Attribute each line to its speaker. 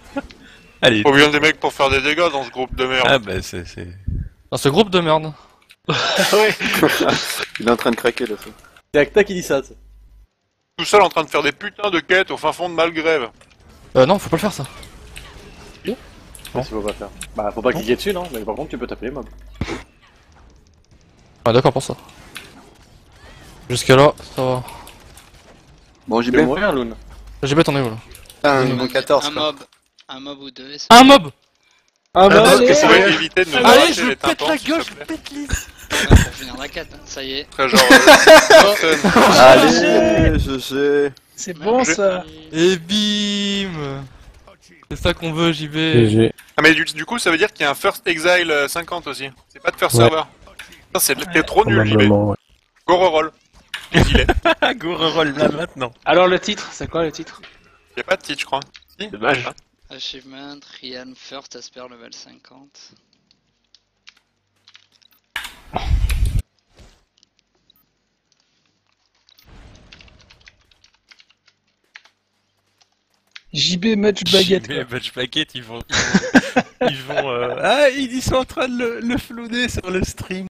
Speaker 1: Allez.
Speaker 2: Faut bien des mecs pour faire des dégâts dans ce groupe de merde.
Speaker 1: Ah bah c'est... c'est...
Speaker 3: Dans ce groupe de merde.
Speaker 4: ouais.
Speaker 5: Il est en train de craquer là. ça.
Speaker 4: C'est Acta qui dit ça. ça.
Speaker 2: Tout seul en train de faire des putains de quêtes au fin fond de Malgrève.
Speaker 3: Euh, non, faut pas le faire ça.
Speaker 4: Qu'est-ce qu'il faut pas faire Bah, faut pas cliquer dessus, non Mais par contre, tu peux taper les mobs.
Speaker 3: Ouais, d'accord pour ça. Jusqu'à là, ça va.
Speaker 5: Bon,
Speaker 4: mourir, Loon.
Speaker 3: J'ai bête, on est où là
Speaker 5: niveau 14
Speaker 6: un
Speaker 5: quoi.
Speaker 6: mob, un mob ou deux. ça-
Speaker 3: Un mob
Speaker 4: Ah,
Speaker 2: bah,
Speaker 4: allez
Speaker 2: que ça va éviter de nous
Speaker 3: Allez,
Speaker 2: arracher
Speaker 3: je
Speaker 2: les
Speaker 3: pète
Speaker 2: tympans,
Speaker 3: la
Speaker 2: s'il te
Speaker 3: gueule, je
Speaker 2: plaît.
Speaker 3: pète les...
Speaker 6: Ouais, pour finir la quête, hein. ça y est.
Speaker 2: Très genre. euh, personne.
Speaker 5: Allez, je sais.
Speaker 7: C'est bon
Speaker 2: je-
Speaker 7: ça.
Speaker 3: Et bim C'est ça qu'on veut, j'y vais.
Speaker 8: GG.
Speaker 2: Ah, mais du, du coup, ça veut dire qu'il y a un First Exile euh, 50 aussi. C'est pas de First
Speaker 8: Ouais.
Speaker 2: Server. Putain, c'est t'es trop nul, JB.
Speaker 8: Probablement, ouais.
Speaker 2: Go reroll. Il est.
Speaker 1: Ah, go reroll là maintenant.
Speaker 7: Alors le titre, c'est quoi le titre?
Speaker 2: Y a pas de titre, je crois. Si
Speaker 4: Dommage.
Speaker 6: Achievement, Ryan First Asper level 50.
Speaker 7: JB Match Baguette. Quoi.
Speaker 1: Batch Packet, ils vont... Ils vont... ils vont, euh, Ah, ils ils sont en train de le, le flouder sur le stream.